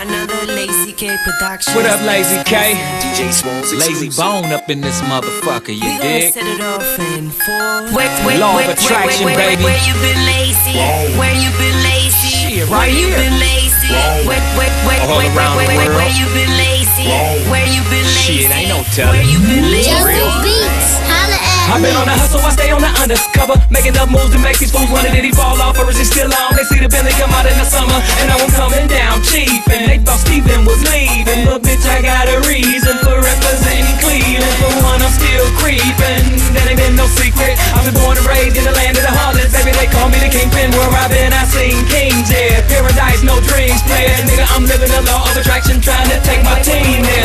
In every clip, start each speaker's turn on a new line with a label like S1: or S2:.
S1: Another Lazy K production.
S2: What up, Lazy K?
S3: DJ Smalls
S2: Lazy. Bone up in this motherfucker, you
S1: We gonna
S2: dig?
S1: set it off in four.
S4: Wait, wait,
S2: Law of
S4: wait, wait,
S2: attraction,
S4: wait, wait,
S2: baby.
S4: Where you been Layzie? Where you been Layzie?
S2: Shit,
S4: Where
S2: right
S4: you
S2: here.
S4: been Layzie? Wait, wait, wait,
S2: All
S4: wait,
S2: around
S4: wait,
S2: the
S4: wait, wait,
S2: world.
S4: where you been Layzie? Where you been Layzie?
S2: Shit, ain't no
S4: Where
S2: telling.
S4: you been lazy?
S5: Justin Beats, holla at
S2: I've been on the hustle, I stay on the undercover. Making up moves to make these fools wonder did he fall off or is he still on? They see the Bentley come out in the summer, and I'm coming down cheap. And they thought Steven was leaving. but bitch, I got a reason for representing Cleveland. For one, I'm still creeping. That ain't been no secret. I've been born and raised in the land of the harlots. Baby, they call me the kingpin. Where I've been, I seen kings, yeah. Paradise, no dreams, player. Nigga, I'm living the law of attraction, trying to take my team there.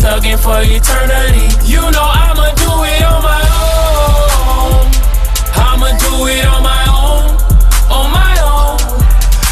S6: Thugging for eternity. You know I'ma do it on my own. I'ma do it on my own, on my own.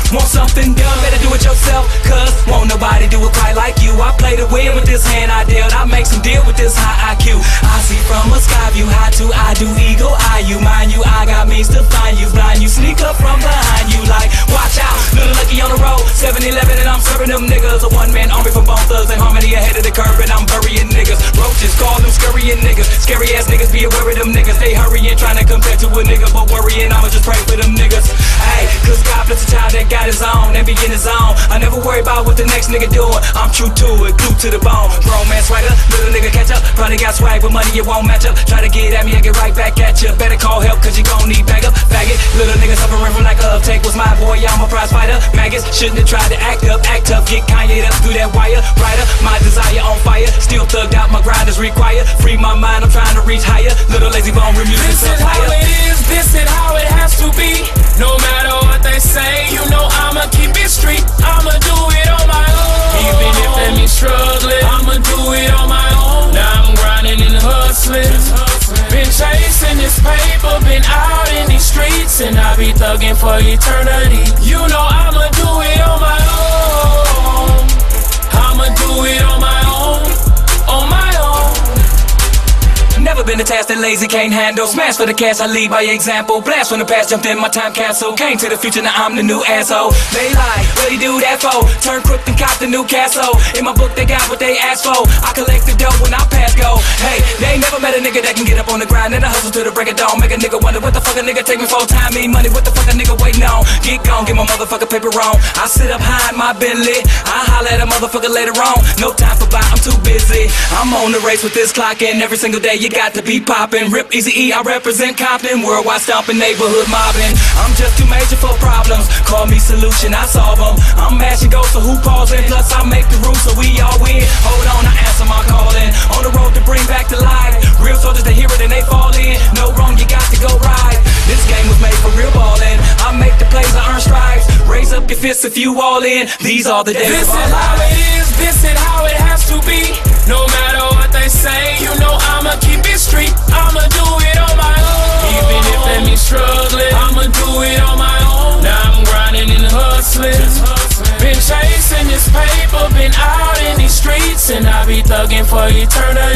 S2: Want something done, better do it yourself. Cause won't nobody do it quite like you. I play the win with this hand I dealt. I make some deal with this high IQ. I see from a sky view, high to I do ego. I you, mind you, I got means to find you. Blind you, sneak up from behind you. Like, watch out, little lucky on the road. 7 Eleven, serving them niggas. A one man army from Thugs and Harmony ahead of the curve, and I'm burying niggas. Roaches, call them scurrying niggas. Scary ass niggas, be aware of them niggas. They hurrying, trying to compare to a nigga, but worrying, I'ma just pray for them niggas. Hey, cause God bless a child that got his own and be in his own. I never worry about what the next nigga doing. I'm true to it, glued to the bone. Romance writer, little nigga catch up. Probably got swag, but money it won't match up. Try to get at me, I get right back at you. Better call help, cause you gon' need backup. Faggot, fighter. Maggots shouldn't have tried to act up, act tough. Get Kanye up through that wire. Rider, my desire on fire. Still thugged out, my grind is required. Free my mind, I'm trying to reach higher. Little Layzie Bone, real
S6: This is how
S2: higher.
S6: it is, this is how it has to be. No matter what they say, you know I'ma keep it street. I'ma do it on my own. Even if they me struggling, I'ma do it on my own. Now I'm grinding and hustling. Been chasing this paper, been out in these streets, and I be thugging for eternity. You know
S2: A task that Layzie can't handle. Smash for the cash, I lead by example. Blast from the past, jumped in my time capsule. Came to the future, now I'm the new asshole. They lie, what he do that for? Turn crook and cop the new castle. In my book, they got what they asked for. I collect the dough when I pass go. Hey, they ain't never met a nigga that can get up on the grind and I hustle to the break of dawn. Make a nigga wonder what the fuck a nigga take me for. Time me money, what the fuck a nigga waiting on? Get gone, get my motherfucker paper on. I sit up high in my Bentley. I holler at a motherfucker later on. No time for buy, I'm too busy. I'm on the race with this clock, and every single day you got to be popping. Rip Easy E, I represent Compton, worldwide stomping, neighborhood mobbin'. I'm just too major for problems. Call me solution, I solve them. I'm mashing go, so who pausing? Plus I make the rules, so we all win. Hold on, I answer my calling. On the road to bring back to life. Real soldiers, they hear it and they fall in. No wrong, you got to go right. This game was made for real ballin'. I make the plays, I earn stripes. Raise up your fists if you all in. These are the days
S6: This
S2: of our
S6: is how it is, this is how it has to be. No matter what they say, chasing this paper,